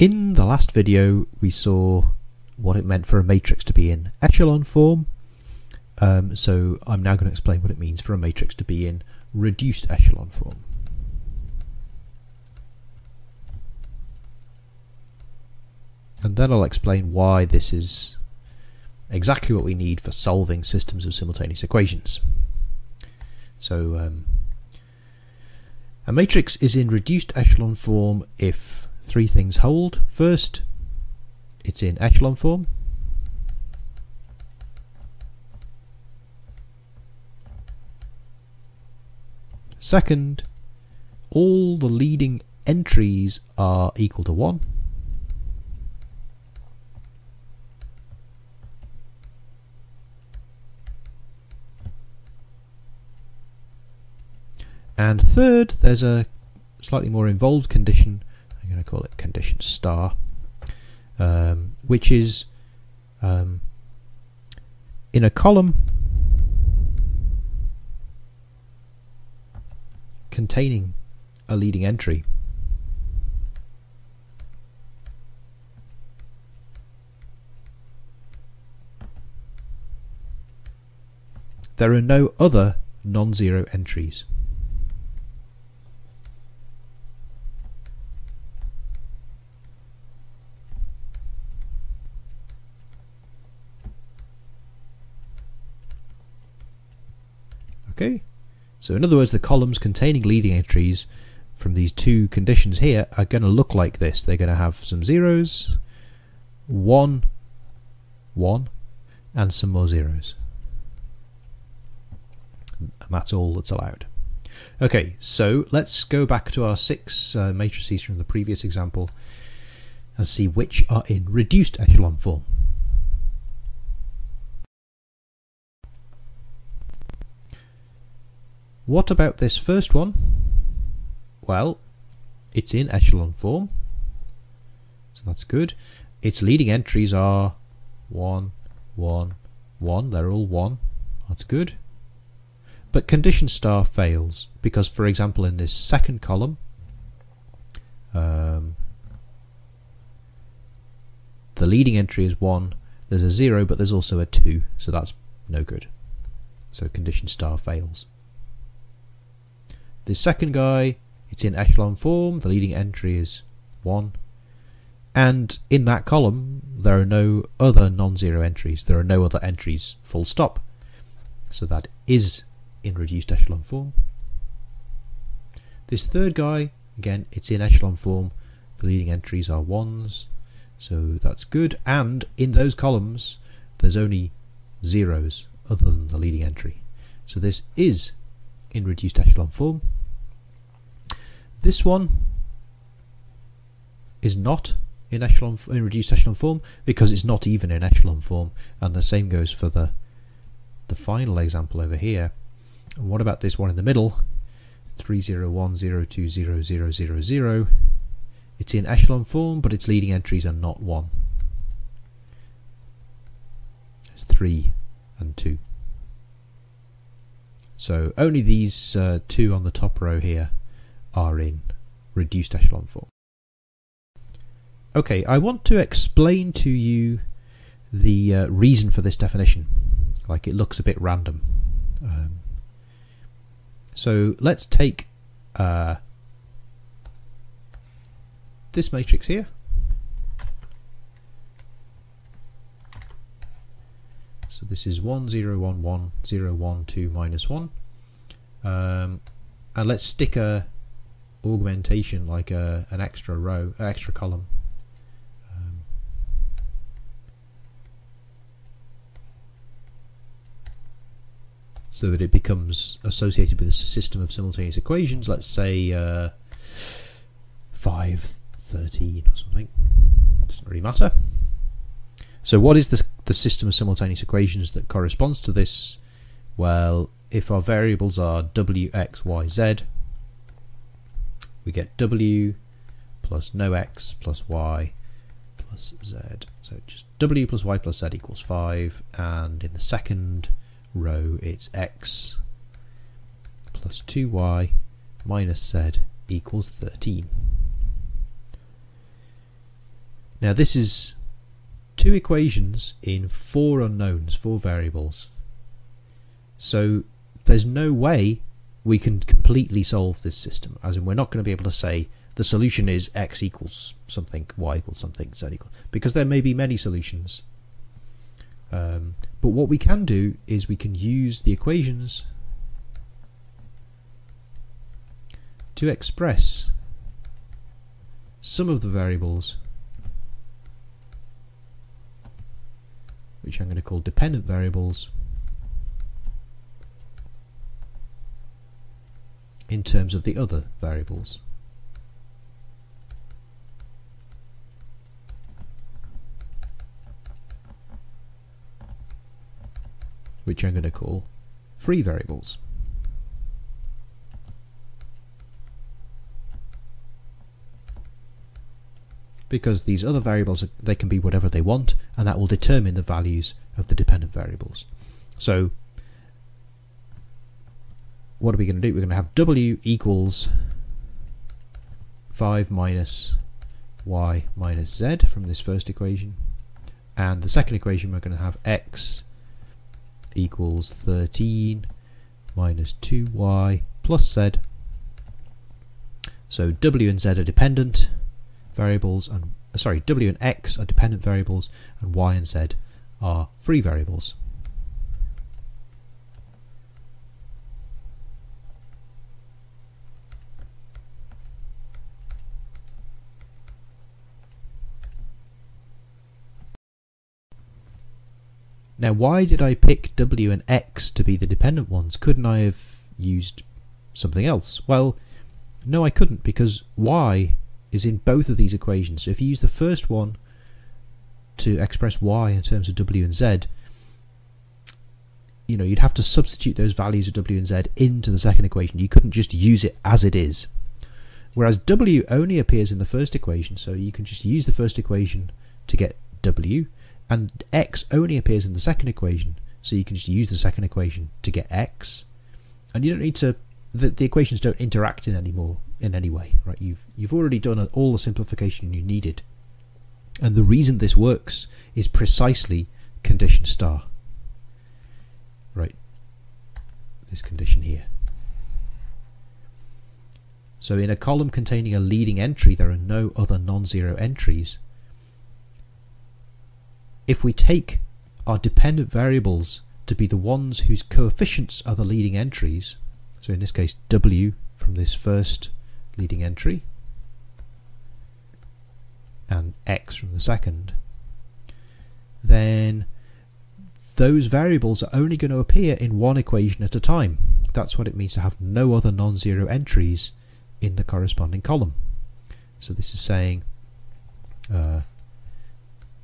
In the last video we saw what it meant for a matrix to be in echelon form. Um, so I'm now going to explain what it means for a matrix to be in reduced echelon form. And then I'll explain why this is exactly what we need for solving systems of simultaneous equations. So um, a matrix is in reduced echelon form if three things hold. First, it's in echelon form. Second, all the leading entries are equal to 1. And third, there's a slightly more involved condition. I'm going to call it condition star, um, which is um, in a column containing a leading entry. There are no other non-zero entries. Okay, so in other words, the columns containing leading entries from these two conditions here are going to look like this. They're going to have some zeros, one, one, and some more zeros. And that's all that's allowed. Okay, so let's go back to our six uh, matrices from the previous example and see which are in reduced echelon form. What about this first one? Well, it's in echelon form, so that's good. Its leading entries are 1, 1, 1, they're all 1, that's good. But condition star fails, because for example in this second column, um, the leading entry is 1, there's a 0 but there's also a 2, so that's no good. So condition star fails. The second guy, it's in echelon form, the leading entry is 1. And in that column, there are no other non-zero entries. There are no other entries, full stop. So that is in reduced echelon form. This third guy, again, it's in echelon form. The leading entries are 1s, so that's good. And in those columns, there's only zeros other than the leading entry. So this is in reduced echelon form. This one is not in echelon in reduced echelon form because it's not even in echelon form, and the same goes for the the final example over here. And what about this one in the middle? Three zero one zero two zero zero zero. It's in echelon form, but its leading entries are not one. It's three and two. So only these uh, two on the top row here are in reduced echelon form. Okay, I want to explain to you the uh, reason for this definition. Like it looks a bit random. Um, so let's take uh, this matrix here. So this is 1, 0, 1, 1, 0, 1, 2, minus 1. Um, and let's stick a augmentation like a, an extra row, extra column. Um, so that it becomes associated with a system of simultaneous equations, let's say uh, 5, 13 or something. Doesn't really matter. So what is the, the system of simultaneous equations that corresponds to this? Well, if our variables are w, x, y, z, we get w plus no x plus y plus z. So just w plus y plus z equals 5 and in the second row it's x plus 2y minus z equals 13. Now this is two equations in four unknowns, four variables. So there's no way we can completely solve this system, as in we're not going to be able to say the solution is x equals something, y equals something, z equals, because there may be many solutions. Um, but what we can do is we can use the equations to express some of the variables which I'm going to call dependent variables in terms of the other variables. which I'm going to call free variables. Because these other variables, they can be whatever they want, and that will determine the values of the dependent variables. So what are we going to do? We're going to have w equals 5 minus y minus z from this first equation. And the second equation, we're going to have x equals 13 minus 2y plus z. So w and z are dependent variables, and sorry, w and x are dependent variables, and y and z are free variables. Now, why did I pick W and X to be the dependent ones? Couldn't I have used something else? Well, no, I couldn't because Y is in both of these equations. So if you use the first one to express Y in terms of W and Z, you know, you'd have to substitute those values of W and Z into the second equation. You couldn't just use it as it is. Whereas W only appears in the first equation, so you can just use the first equation to get W and x only appears in the second equation, so you can just use the second equation to get x, and you don't need to. The, the equations don't interact in any more in any way, right? You've you've already done all the simplification you needed, and the reason this works is precisely condition star. Right, this condition here. So in a column containing a leading entry, there are no other non-zero entries if we take our dependent variables to be the ones whose coefficients are the leading entries, so in this case w from this first leading entry and x from the second, then those variables are only going to appear in one equation at a time. That's what it means to have no other non-zero entries in the corresponding column. So this is saying uh,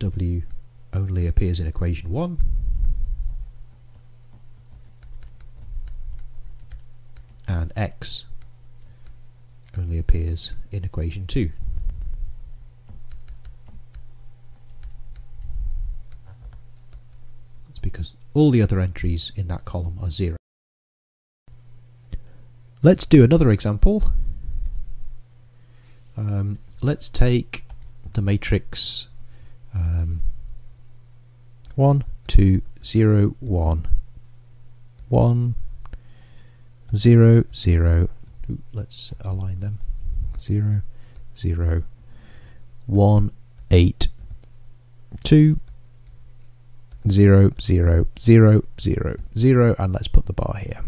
w only appears in equation 1 and x only appears in equation 2. It's because all the other entries in that column are 0. Let's do another example. Um, let's take the matrix um, one, two, zero, one, one, zero, zero. Let's align them. Zero, zero, one, eight, two, zero, zero, zero, zero, zero, and let's put the bar here.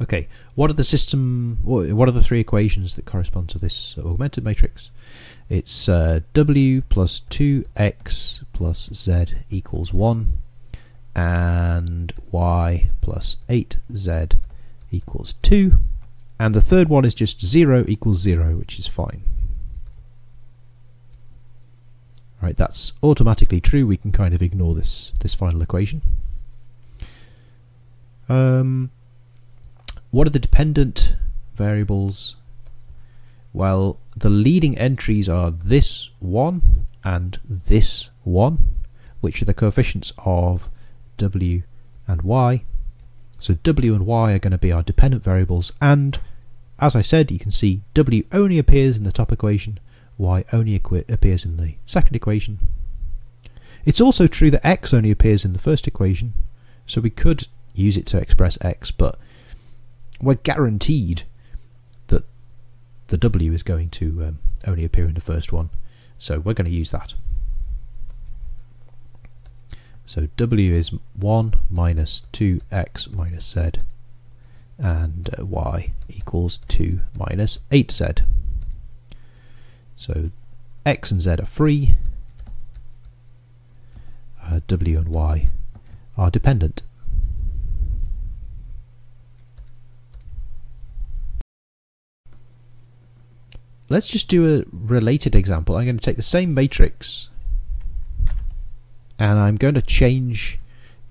Okay, what are the system? What are the three equations that correspond to this augmented matrix? It's uh, w plus 2x plus z equals 1 and y plus 8z equals 2 and the third one is just 0 equals 0 which is fine. Right, that's automatically true. We can kind of ignore this this final equation. Um, what are the dependent variables? Well, the leading entries are this one and this one, which are the coefficients of w and y. So w and y are going to be our dependent variables, and as I said, you can see w only appears in the top equation, y only appears in the second equation. It's also true that x only appears in the first equation, so we could use it to express x, but we're guaranteed that the w is going to um, only appear in the first one, so we're going to use that. So w is 1 minus 2x minus z and uh, y equals 2 minus 8z. So x and z are free, uh, w and y are dependent. Let's just do a related example. I'm going to take the same matrix and I'm going to change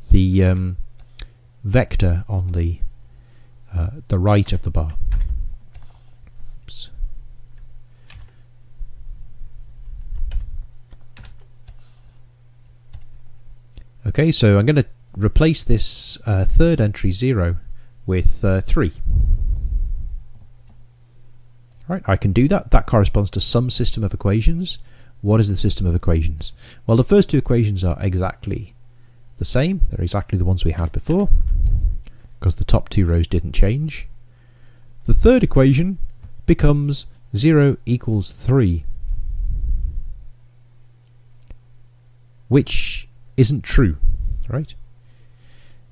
the um, vector on the uh, the right of the bar. Oops. Okay, so I'm going to replace this uh, third entry 0 with uh, 3. Right, I can do that. That corresponds to some system of equations. What is the system of equations? Well, the first two equations are exactly the same. They're exactly the ones we had before because the top two rows didn't change. The third equation becomes 0 equals 3, which isn't true, right?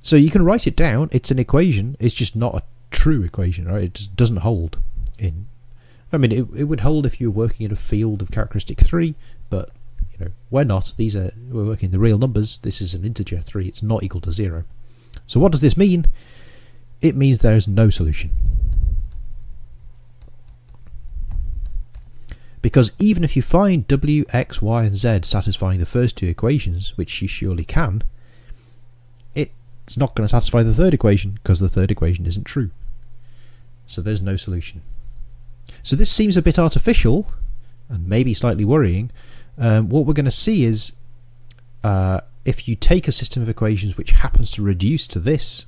So you can write it down, it's an equation, it's just not a true equation, right? It just doesn't hold in I mean, it, it would hold if you were working in a field of characteristic 3, but you know we're not. These are we're working in the real numbers. This is an integer 3. It's not equal to 0. So what does this mean? It means there is no solution. Because even if you find w, x, y, and z satisfying the first two equations, which you surely can, it's not going to satisfy the third equation because the third equation isn't true. So there's no solution. So this seems a bit artificial and maybe slightly worrying. Um, what we're going to see is uh, if you take a system of equations which happens to reduce to this,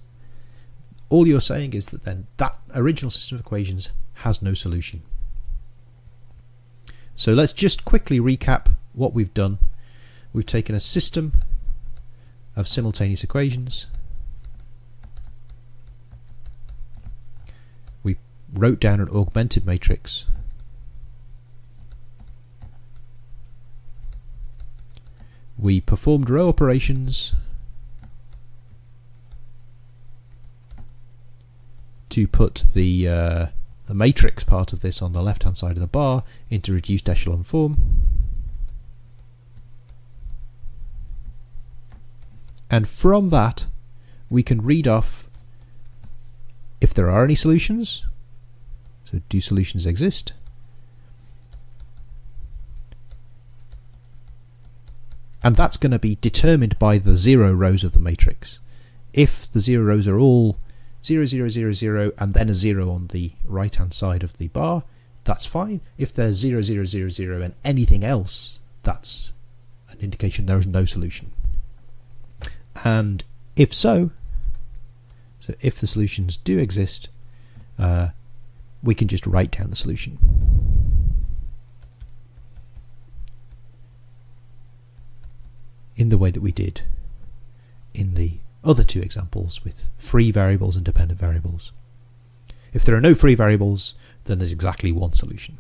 all you're saying is that then that original system of equations has no solution. So let's just quickly recap what we've done. We've taken a system of simultaneous equations wrote down an augmented matrix. We performed row operations to put the, uh, the matrix part of this on the left hand side of the bar into reduced echelon form. And from that we can read off if there are any solutions so do solutions exist? And that's going to be determined by the zero rows of the matrix. If the zero rows are all 0, 0, 0, 0, and then a 0 on the right hand side of the bar, that's fine. If there's 0, 0, 0, 0 and anything else, that's an indication there is no solution. And if so, so if the solutions do exist, uh, we can just write down the solution. In the way that we did in the other two examples with free variables and dependent variables. If there are no free variables, then there's exactly one solution.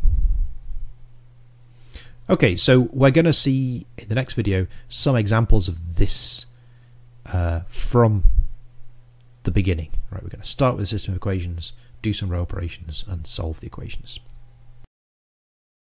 Okay, so we're going to see in the next video some examples of this uh, from the beginning. Right, we're going to start with a system of equations, do some row operations and solve the equations.